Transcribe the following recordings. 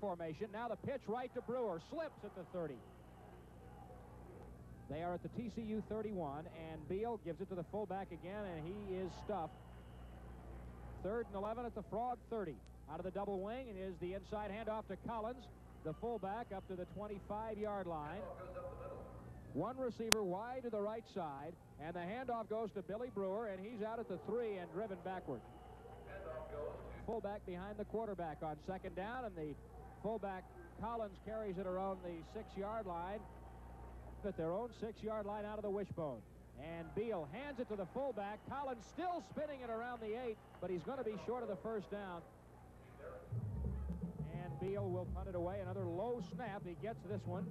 formation. Now the pitch right to Brewer. Slips at the 30. They are at the TCU 31, and Beal gives it to the fullback again, and he is stuffed. Third and 11 at the Frog 30. Out of the double wing, and is the inside handoff to Collins, the fullback up to the 25-yard line. One receiver wide to the right side, and the handoff goes to Billy Brewer, and he's out at the three and driven backward. Fullback behind the quarterback on second down, and the fullback Collins carries it around the six-yard line at their own six-yard line out of the wishbone. And Beal hands it to the fullback. Collins still spinning it around the eight, but he's going to be short of the first down. And Beal will punt it away. Another low snap. He gets this one.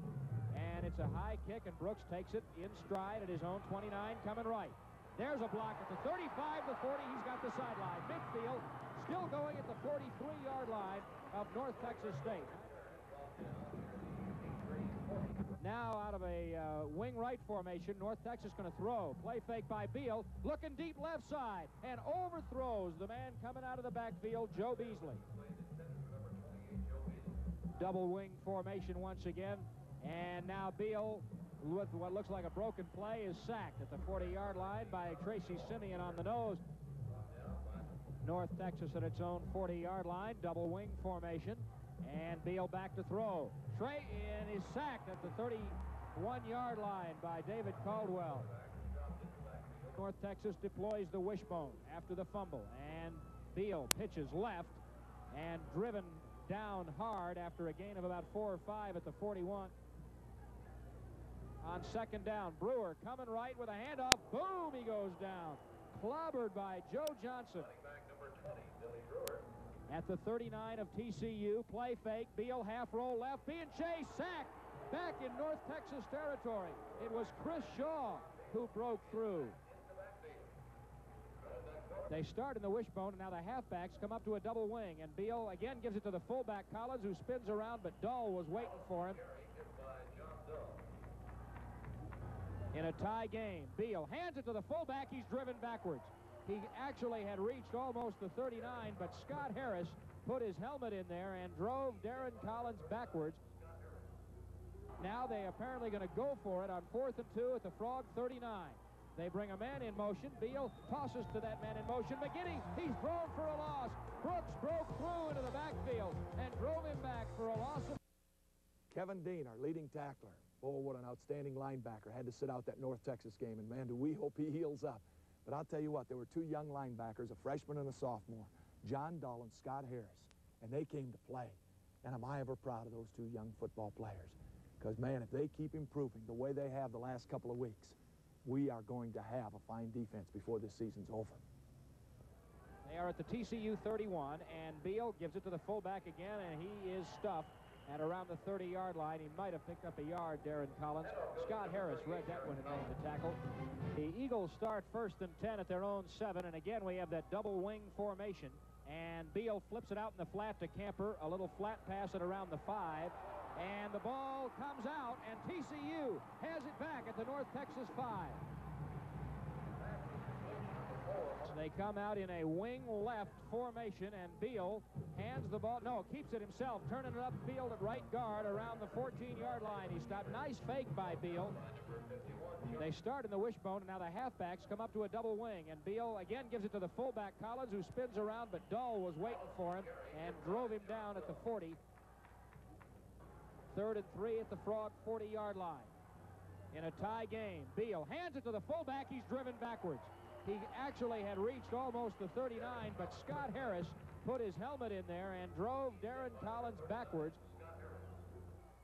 And it's a high kick, and Brooks takes it in stride at his own 29, coming right. There's a block at the 35, the 40. He's got the sideline. Midfield still going at the 43-yard line of North Texas State. Now out of a uh, wing right formation, North Texas is going to throw. Play fake by Beal, looking deep left side, and overthrows the man coming out of the backfield, Joe Beasley. Double wing formation once again, and now Beal, with what looks like a broken play, is sacked at the 40-yard line by Tracy Simien on the nose. North Texas at its own 40-yard line, double wing formation. And Beal back to throw. Trey and is sacked at the 31-yard line by David Caldwell. North Texas deploys the wishbone after the fumble. And Beal pitches left and driven down hard after a gain of about four or five at the 41. On second down, Brewer coming right with a handoff. Boom, he goes down. Clobbered by Joe Johnson. Number 20, Billy Brewer. At the 39 of TCU, play fake, Beal half roll left, being chased, sacked, back in North Texas territory. It was Chris Shaw who broke through. They start in the wishbone, and now the halfbacks come up to a double wing, and Beal again gives it to the fullback Collins, who spins around, but Dull was waiting for him. In a tie game, Beal hands it to the fullback. He's driven backwards. He actually had reached almost the 39, but Scott Harris put his helmet in there and drove Darren Collins backwards. Now they apparently going to go for it on fourth and two at the Frog 39. They bring a man in motion. Beal tosses to that man in motion. McGinney, he's thrown for a loss. Brooks broke through into the backfield and drove him back for a loss of... Kevin Dean, our leading tackler. Oh, what an outstanding linebacker. Had to sit out that North Texas game, and man, do we hope he heals up. But I'll tell you what, there were two young linebackers, a freshman and a sophomore, John Dull and Scott Harris, and they came to play. And am I ever proud of those two young football players. Because, man, if they keep improving the way they have the last couple of weeks, we are going to have a fine defense before this season's over. They are at the TCU 31, and Beal gives it to the fullback again, and he is stuffed at around the 30-yard line. He might have picked up a yard, Darren Collins. Scott Harris read that one and made the tackle. The Eagles start first and 10 at their own seven, and again we have that double wing formation. And Beal flips it out in the flat to Camper, a little flat pass at around the five. And the ball comes out, and TCU has it back at the North Texas five. They come out in a wing left formation, and Beal hands the ball. No, keeps it himself, turning it upfield at right guard around the 14-yard line. He stopped. Nice fake by Beal. They start in the wishbone, and now the halfbacks come up to a double wing, and Beal again gives it to the fullback Collins, who spins around, but Dull was waiting for him and drove him down at the 40. Third and three at the Frog 40-yard line. In a tie game, Beal hands it to the fullback. He's driven backwards. He actually had reached almost the 39, but Scott Harris put his helmet in there and drove Darren Collins backwards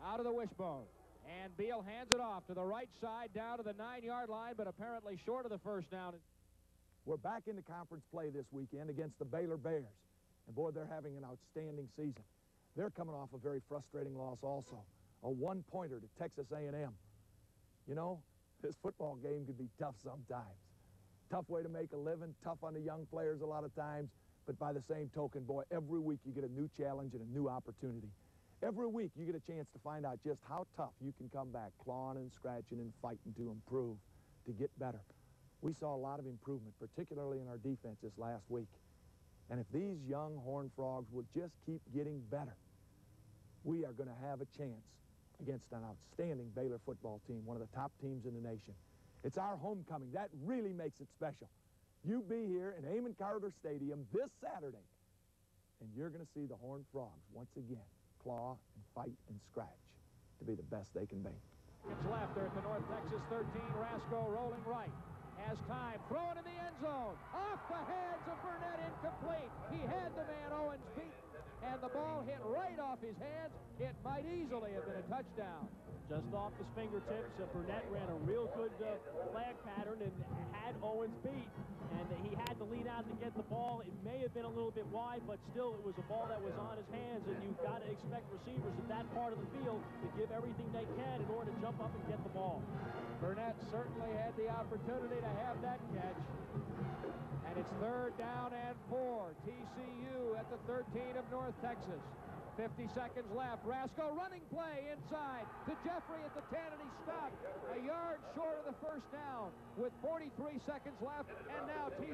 out of the wishbone. And Beal hands it off to the right side down to the nine-yard line, but apparently short of the first down. We're back into conference play this weekend against the Baylor Bears. And boy, they're having an outstanding season. They're coming off a very frustrating loss also, a one-pointer to Texas A&M. You know, this football game could be tough sometimes. Tough way to make a living, tough on the young players a lot of times, but by the same token, boy, every week you get a new challenge and a new opportunity. Every week you get a chance to find out just how tough you can come back, clawing and scratching and fighting to improve, to get better. We saw a lot of improvement, particularly in our defense this last week. And if these young Horned Frogs would just keep getting better, we are going to have a chance against an outstanding Baylor football team, one of the top teams in the nation. It's our homecoming. That really makes it special. You be here in Amon Carter Stadium this Saturday, and you're going to see the Horned Frogs once again claw and fight and scratch to be the best they can be. It's left there at the North Texas 13. Rasco rolling right. Has time. Throwing in the end zone. Off the hands of Burnett. Incomplete. He had the man Owens beat. And the ball hit right off his hands. It might easily have been a touchdown. Just off his fingertips, uh, Burnett ran a real good uh, flag pattern and had Owens beat. And he had to lean out to get the ball. It may have been a little bit wide, but still it was a ball that was on his hands. And you've got to expect receivers at that part of the field to give everything they can in order to jump up and get the ball. Burnett certainly had the opportunity to have that catch. And it's third down and four. TCU at the 13 of North Texas. 50 seconds left. Rasco running play inside to Jeffrey at the 10, and he stopped a yard short of the first down with 43 seconds left. And now TCU.